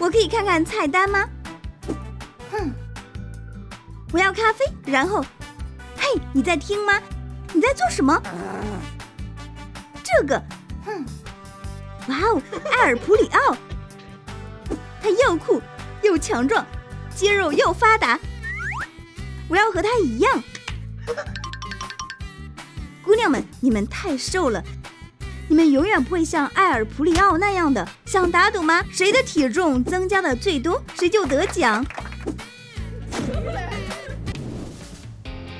我可以看看菜单吗？哼，我要咖啡。然后，嘿，你在听吗？你在做什么？这个，哼，哇哦，艾尔普里奥，他又酷又强壮，肌肉又发达。我要和他一样。姑娘们，你们太瘦了，你们永远不会像埃尔普里奥那样的。想打赌吗？谁的体重增加的最多，谁就得奖。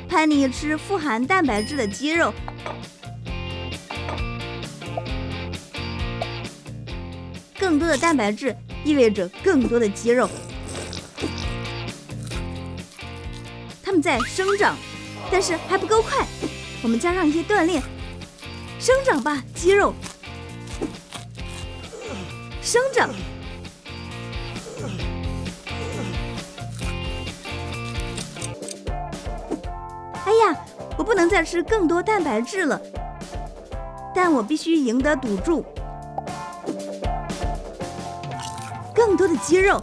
潘妮吃富含蛋白质的鸡肉，更多的蛋白质意味着更多的肌肉，它们在生长，但是还不够快。我们加上一些锻炼，生长吧，肌肉，生长。哎呀，我不能再吃更多蛋白质了，但我必须赢得赌注，更多的肌肉。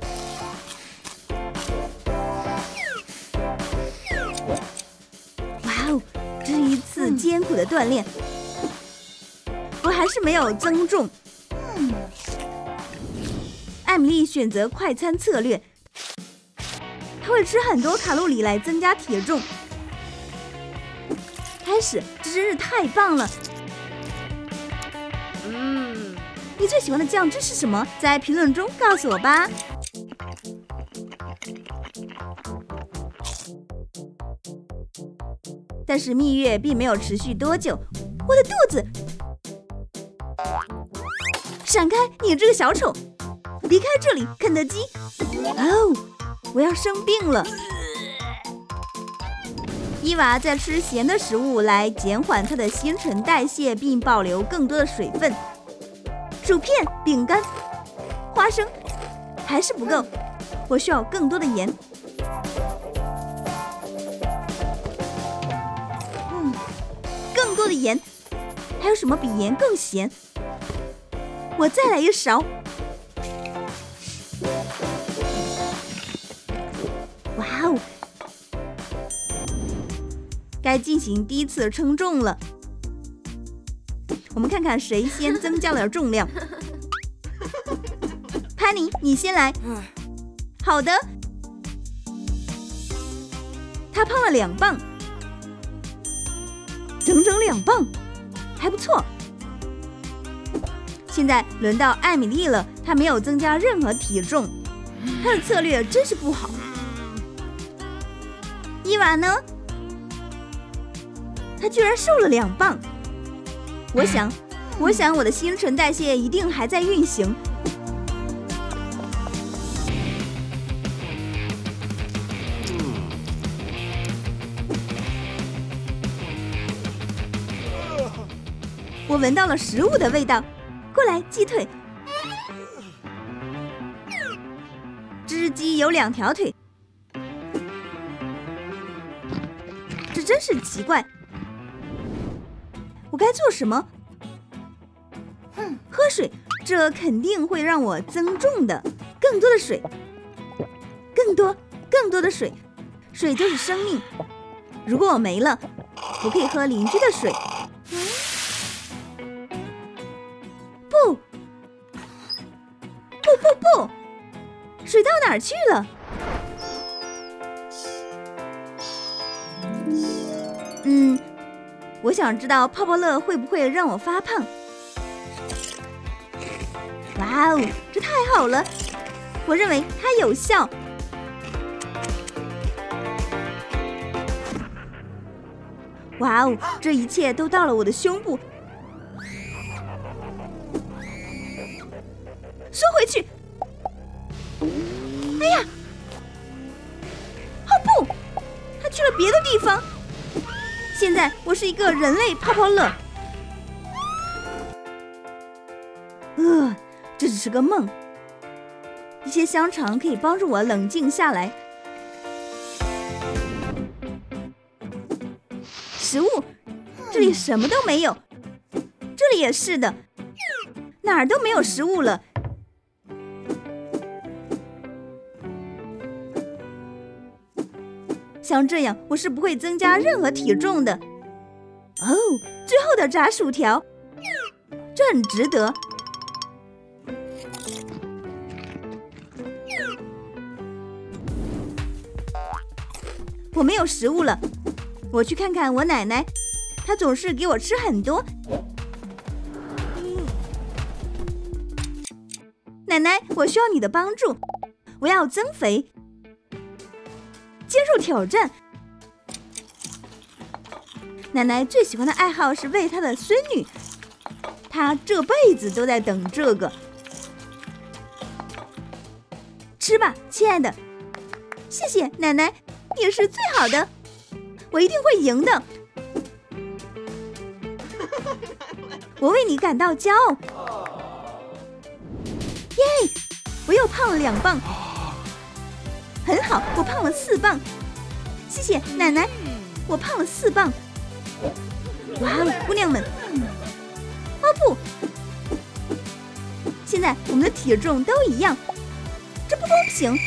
哇哦，这一次艰苦的锻炼，我还是没有增重。艾米丽选择快餐策略，她会吃很多卡路里来增加体重。开始，这真是太棒了。嗯，你最喜欢的酱汁是什么？在评论中告诉我吧。但是蜜月并没有持续多久，我的肚子！闪开，你这个小丑！离开这里，肯德基！哦，我要生病了。伊娃在吃咸的食物来减缓她的新陈代谢，并保留更多的水分。薯片、饼干、花生还是不够，我需要更多的盐。嗯，更多的盐，还有什么比盐更咸？我再来一勺。哇哦！该进行第一次称重了。我们看看谁先增加了重量。潘妮，你先来。好的。他胖了两磅。整整两磅，还不错。现在轮到艾米丽了，她没有增加任何体重，她的策略真是不好。伊娃呢？她居然瘦了两磅。我想，我想我的新陈代谢一定还在运行。我闻到了食物的味道，过来，鸡腿。只鸡有两条腿，这真是奇怪。我该做什么？喝水，这肯定会让我增重的。更多的水，更多，更多的水，水就是生命。如果我没了，我可以喝邻居的水。去了？嗯，我想知道泡泡乐会不会让我发胖？哇哦，这太好了！我认为它有效。哇哦，这一切都到了我的胸部。收回去！哎呀，哦不，他去了别的地方。现在我是一个人类泡泡乐。呃，这只是个梦。一些香肠可以帮助我冷静下来。食物，这里什么都没有。这里也是的，哪儿都没有食物了。像这样我是不会增加任何体重的。哦，最后的炸薯条，这很值得。我没有食物了，我去看看我奶奶，她总是给我吃很多。奶奶，我需要你的帮助，我要增肥，接受挑战。奶奶最喜欢的爱好是喂她的孙女，她这辈子都在等这个。吃吧，亲爱的，谢谢奶奶。你是最好的，我一定会赢的。我为你感到骄傲。耶！我又胖了两磅，很好，我胖了四磅。谢谢奶奶，我胖了四磅。哇哦，姑娘们！哦不，现在我们的体重都一样，这不公平。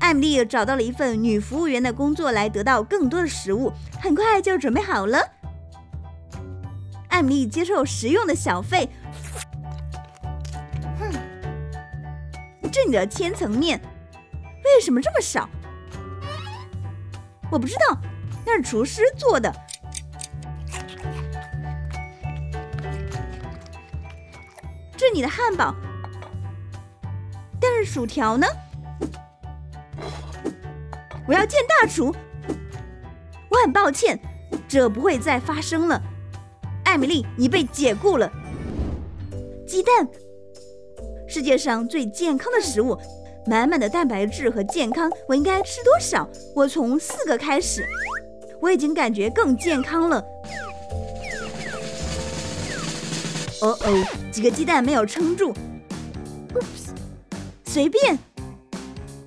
艾米丽找到了一份女服务员的工作，来得到更多的食物。很快就准备好了。艾米丽接受实用的小费。你的千层面为什么这么少？我不知道，那是厨师做的。这是你的汉堡，但是薯条呢？我要见大厨。我很抱歉，这不会再发生了。艾米丽，你被解雇了。鸡蛋，世界上最健康的食物，满满的蛋白质和健康。我应该吃多少？我从四个开始。我已经感觉更健康了。哦哦，几个鸡蛋没有撑住。随便，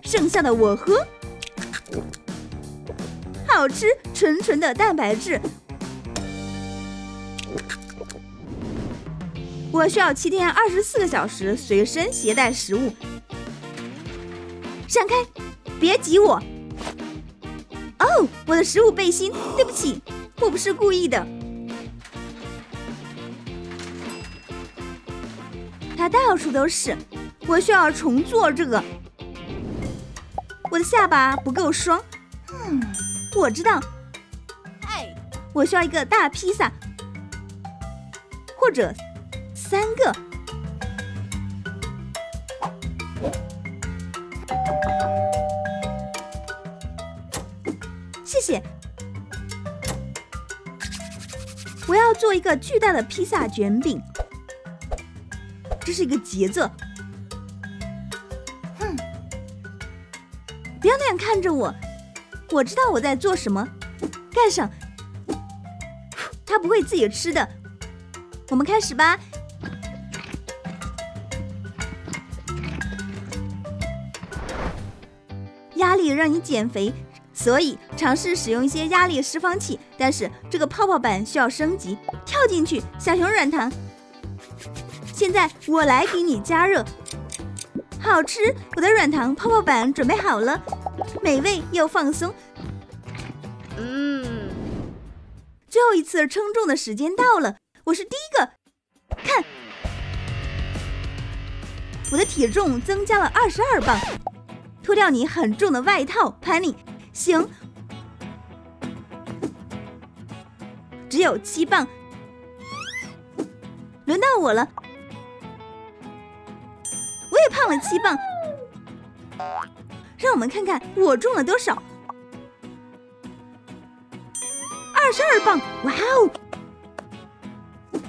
剩下的我喝。好吃，纯纯的蛋白质。我需要七天二十四个小时随身携带食物。闪开，别挤我！哦，我的食物背心，对不起，我不是故意的。它到处都是，我需要重做这个。我的下巴不够双。嗯。我知道，哎，我需要一个大披萨，或者三个。谢谢。我要做一个巨大的披萨卷饼，这是一个节奏。哼，不要那样看着我。我知道我在做什么，盖上，他不会自己吃的。我们开始吧。压力让你减肥，所以尝试使用一些压力释放器。但是这个泡泡板需要升级，跳进去，小熊软糖。现在我来给你加热，好吃！我的软糖泡泡板准备好了。美味又放松，嗯，最后一次称重的时间到了，我是第一个。看，我的体重增加了二十二磅。脱掉你很重的外套，Penny。行，只有七磅。轮到我了，我也胖了七磅。让我们看看我重了多少，二十二磅！哇哦，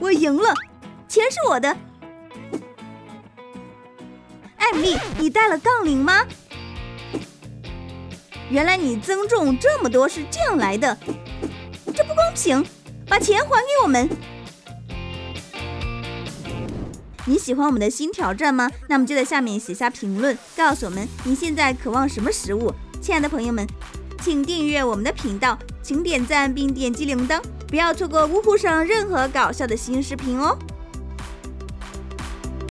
我赢了，钱是我的。艾米丽，你带了杠铃吗？原来你增重这么多是这样来的，这不公平！把钱还给我们。你喜欢我们的新挑战吗？那么就在下面写下评论，告诉我们你现在渴望什么食物。亲爱的朋友们，请订阅我们的频道，请点赞并点击铃铛，不要错过呜呼上任何搞笑的新视频哦。